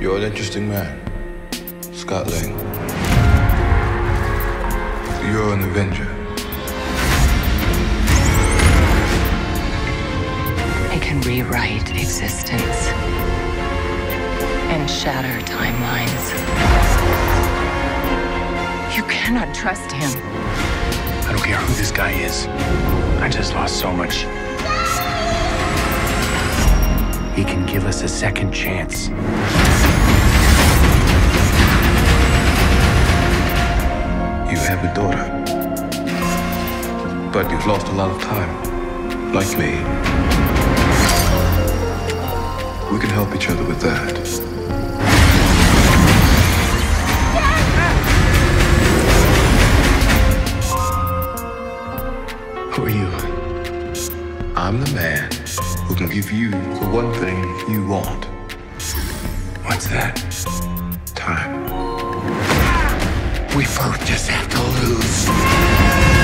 You're an interesting man, Scott Lang. You're an Avenger. I can rewrite existence and shatter timelines. You cannot trust him. I don't care who this guy is. I just lost so much. He can give us a second chance. Have a daughter. But you've lost a lot of time. Like me. We can help each other with that. Who are you? I'm the man who can give you the one thing you want. What's that? Time we both just have to lose.